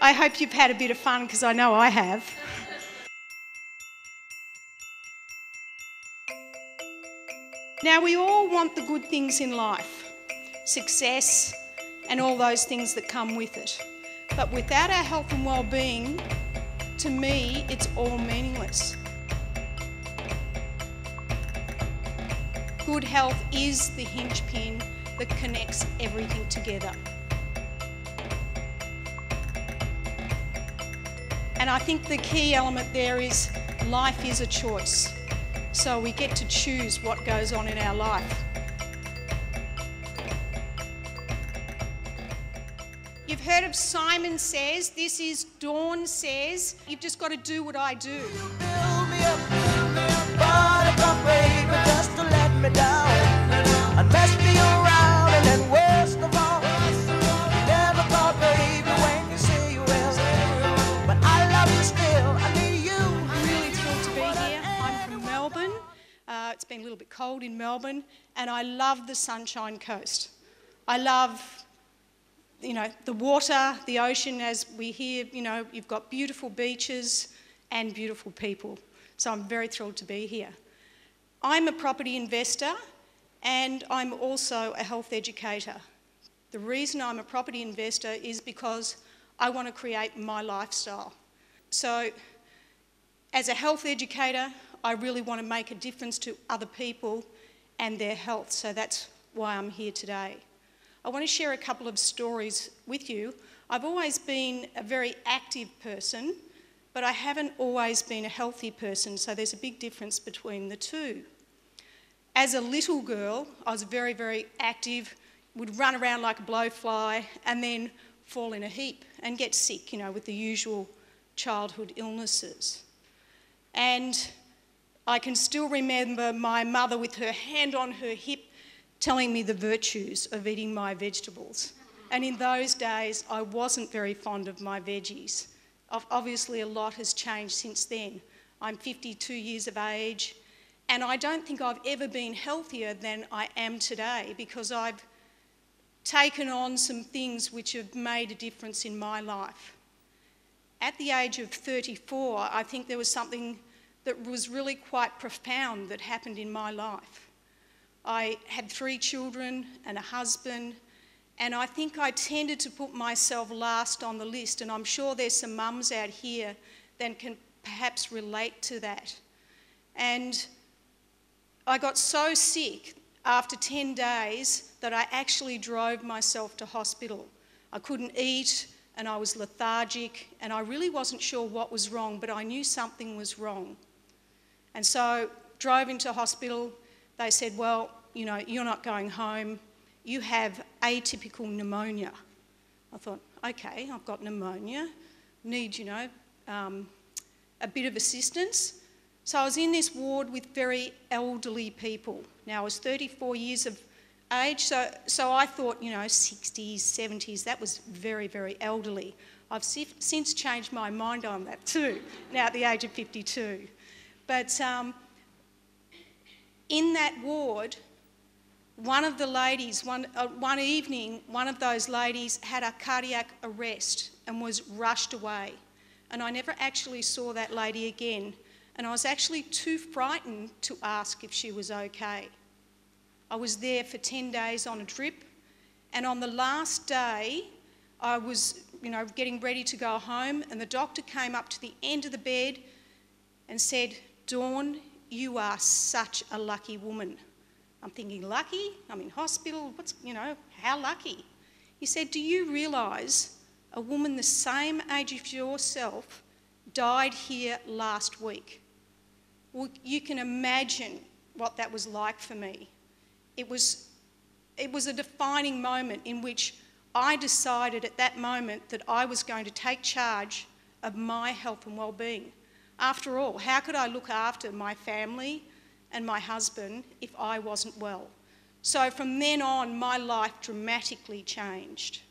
I hope you've had a bit of fun because I know I have. Now, we all want the good things in life success and all those things that come with it. But without our health and well-being, to me, it's all meaningless. Good health is the hinge pin that connects everything together. And I think the key element there is life is a choice. So we get to choose what goes on in our life. You've heard of Simon Says, this is Dawn Says. You've just got to do what I do. Bit cold in Melbourne, and I love the Sunshine Coast. I love, you know, the water, the ocean, as we hear, you know, you've got beautiful beaches and beautiful people. So I'm very thrilled to be here. I'm a property investor and I'm also a health educator. The reason I'm a property investor is because I want to create my lifestyle. So, as a health educator, I really want to make a difference to other people and their health, so that's why I'm here today. I want to share a couple of stories with you. I've always been a very active person, but I haven't always been a healthy person, so there's a big difference between the two. As a little girl, I was very, very active, would run around like a blowfly, and then fall in a heap and get sick, you know, with the usual childhood illnesses. And I can still remember my mother with her hand on her hip telling me the virtues of eating my vegetables. And in those days, I wasn't very fond of my veggies. Obviously, a lot has changed since then. I'm 52 years of age, and I don't think I've ever been healthier than I am today because I've taken on some things which have made a difference in my life. At the age of 34, I think there was something that was really quite profound that happened in my life. I had three children and a husband, and I think I tended to put myself last on the list, and I'm sure there's some mums out here that can perhaps relate to that. And I got so sick after 10 days that I actually drove myself to hospital. I couldn't eat and I was lethargic and I really wasn't sure what was wrong, but I knew something was wrong. And so drove into hospital. They said, well, you know, you're not going home. You have atypical pneumonia. I thought, okay, I've got pneumonia. Need, you know, um, a bit of assistance. So I was in this ward with very elderly people. Now I was 34 years of age, so, so I thought, you know, 60s, 70s, that was very, very elderly. I've since changed my mind on that too, now at the age of 52. But um, in that ward, one of the ladies, one, uh, one evening, one of those ladies had a cardiac arrest and was rushed away. And I never actually saw that lady again. And I was actually too frightened to ask if she was okay. I was there for 10 days on a trip. And on the last day, I was, you know, getting ready to go home, and the doctor came up to the end of the bed and said, Dawn, you are such a lucky woman. I'm thinking, lucky? I'm in hospital. What's, you know, how lucky? He said, Do you realise a woman the same age as yourself died here last week? Well, you can imagine what that was like for me. It was, it was a defining moment in which I decided at that moment that I was going to take charge of my health and well-being. After all, how could I look after my family and my husband if I wasn't well? So from then on, my life dramatically changed.